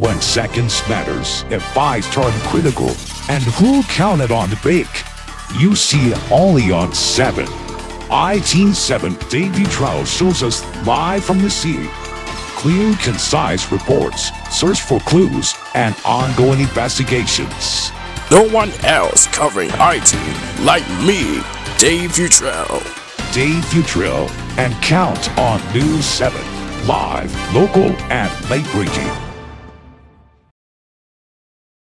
When seconds matters, if fives turn critical, and who counted on the break? You see it only on 7. It Seven Davy Trout shows us live from the sea. Clear, concise reports, search for clues, and ongoing investigations. No one else covering It like me, Dave Futrell. Dave Futrell, and count on News 7. Live, local, and late breaking.